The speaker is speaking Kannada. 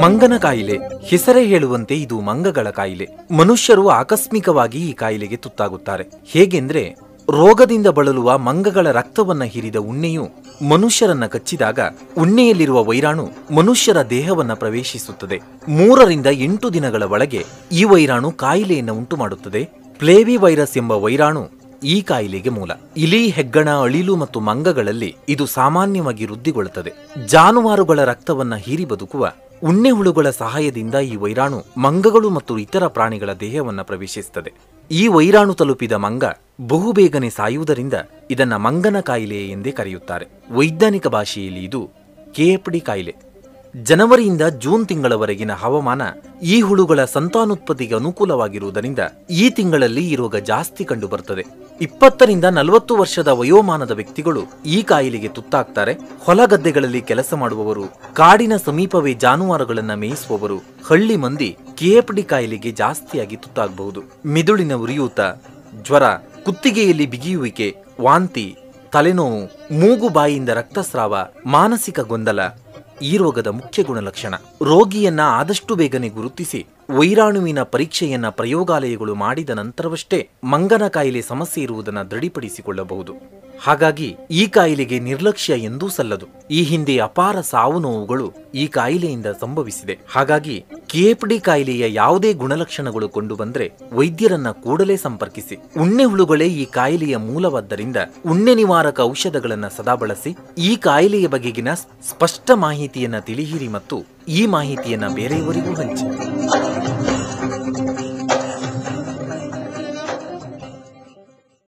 ಮಂಗನ ಕಾಯಿಲೆ. ಹೆಸರೇ ಹೇಳುವಂತೆ ಇದು ಮಂಗಗಳ ಕಾಯಿಲೆ. ಮನುಷ್ಯರು ಆಕಸ್ಮಿಕವಾಗಿ ಈ ಕಾಯಿಲೆಗೆ ತುತ್ತಾಗುತ್ತಾರೆ. ಹೇಗೆಂದ್ರೆ, ರೋಗದಿಂದ ಬಳಲುವ ಮಂಗಗಳ ರಕ್ತವನ್ನ ಹೀರಿದ ಉಣ್ಣೆಯು ಮನುಷ್ಯರನ್ನ ಕಚ್ಚಿದಾಗ ಉಣ್ಣೆಯಲ್ಲಿರುವ ವೈರಾಣು ಮನುಷ್ಯರ ದೇಹವನ್ನ ಪ್ರವೇಶಿಸುತ್ತದೆ. ಮೂರರಿಂದ ಎಂಟು ದಿನಗಳ ಒಳಗೆ ಈ ವೈರಾಣು ಕಾಯಿಲೆಯನ್ನು ಉಂಟು ಮಾಡುತ್ತದೆ ಪ್ಲೇವಿ ವೈರಸ್ ಎಂಬ ವೈರಾಣು ಈ ಕಾಯಿಲೆಗೆ ಮೂಲ. ಇಲಿ, ಹೆಗ್ಗಣ, ಅಳಿಲು ಮತ್ತು ಮಂಗಗಳಲ್ಲಿ ಇದು ಸಾಮಾನ್ಯವಾಗಿ ವೃದ್ಧಿಗೊಳ್ಳುತ್ತದೆ. ಜಾನುವಾರುಗಳ ರಕ್ತವನ್ನು ಹೀರಿ ಬದುಕುವ ಉಣ್ಣೆ ಹುಳುಗಳ ಸಹಾಯದಿಂದ ಈ ವೈರಾಣು ಮಂಗಗಳು ಮತ್ತು ಇತರ ಪ್ರಾಣಿಗಳ ದೇಹವನ್ನು ಪ್ರವೇಶಿಸುತ್ತದೆ. ಈ ವೈರಾಣು ತಲುಪಿದ ಮಂಗ ಬಹುಬೇಗನೆ ಸಾಯುವುದರಿಂದ ಇದನ್ನ ಮಂಗನ ಕಾಯಿಲೆ ಎಂದೇ ಕರೆಯುತ್ತಾರೆ. ವೈಜ್ಞಾನಿಕ ಭಾಷೆಯಲ್ಲಿ ಇದು ಕೆಎಪ್ಡಿ ಕಾಯಿಲೆ. ಜನವರಿಯಿಂದ ಜೂನ್ ತಿಂಗಳವರೆಗಿನ ಹವಾಮಾನ ಈ ಹುಳುಗಳ ಸಂತಾನೋತ್ಪತ್ತಿಗೆ ಅನುಕೂಲವಾಗಿರುವುದರಿಂದ ಈ ತಿಂಗಳಲ್ಲಿ ಈ ರೋಗ ಜಾಸ್ತಿ ಕಂಡುಬರುತ್ತದೆ. ಇಪ್ಪತ್ತರಿಂದ ನಲವತ್ತು ವರ್ಷದ ವಯೋಮಾನದ ವ್ಯಕ್ತಿಗಳು ಈ ಕಾಯಿಲೆಗೆ ತುತ್ತಾಗ್ತಾರೆ. ಹೊಲಗದ್ದೆಗಳಲ್ಲಿ ಕೆಲಸ ಮಾಡುವವರು, ಕಾಡಿನ ಸಮೀಪವೇ ಜಾನುವಾರುಗಳನ್ನು ಮೇಯಿಸುವವರು, ಹಳ್ಳಿ ಮಂದಿ ಕೆಎಫ್ಡಿ ಕಾಯಿಲೆಗೆ ಜಾಸ್ತಿಯಾಗಿ ತುತ್ತಾಗಬಹುದು. ಮಿದುಳಿನ ಉರಿಯೂತ, ಜ್ವರ, ಕುತ್ತಿಗೆಯಲ್ಲಿ ಬಿಗಿಯುವಿಕೆ, ವಾಂತಿ, ತಲೆನೋವು, ಮೂಗು ಬಾಯಿಯಿಂದ ರಕ್ತಸ್ರಾವ, ಮಾನಸಿಕ ಗೊಂದಲ ಈ ರೋಗದ ಮುಖ್ಯ ಗುಣಲಕ್ಷಣ. ರೋಗಿಯನ್ನ ಆದಷ್ಟು ಬೇಗನೆ ಗುರುತಿಸಿ ವೈರಾಣುವಿನ ಪರೀಕ್ಷೆಯನ್ನ ಪ್ರಯೋಗಾಲಯಗಳು ಮಾಡಿದ ನಂತರವಷ್ಟೇ ಮಂಗನ ಕಾಯಿಲೆ ಸಮಸ್ಯೆ ಇರುವುದನ್ನು ದೃಢಪಡಿಸಿಕೊಳ್ಳಬಹುದು. ಹಾಗಾಗಿ ಈ ಕಾಯಿಲೆಗೆ ನಿರ್ಲಕ್ಷ್ಯ ಎಂದೂ ಸಲ್ಲದು. ಈ ಹಿಂದೆ ಅಪಾರ ಸಾವು ನೋವುಗಳು ಈ ಕಾಯಿಲೆಯಿಂದ ಸಂಭವಿಸಿದೆ. ಹಾಗಾಗಿ ಕೆಎಫ್ಡಿ ಕಾಯಿಲೆಯ ಯಾವುದೇ ಗುಣಲಕ್ಷಣಗಳು ಕಂಡುಬಂದ್ರೆ ವೈದ್ಯರನ್ನ ಕೂಡಲೇ ಸಂಪರ್ಕಿಸಿ. ಉಣ್ಣೆ ಹುಳುಗಳೇ ಈ ಕಾಯಿಲೆಯ ಮೂಲವಾದ್ದರಿಂದ ಉಣ್ಣೆ ನಿವಾರಕ ಔಷಧಗಳನ್ನು ಸದಾ ಬಳಸಿ ಈ ಕಾಯಿಲೆಯ ಬಗೆಗಿನ ಸ್ಪಷ್ಟ ಮಾಹಿತಿಯನ್ನ ತಿಳಿಹಿರಿ ಮತ್ತು ಈ ಮಾಹಿತಿಯನ್ನು ಬೇರೆಯವರಿಗೂ ಹಂಚಿ.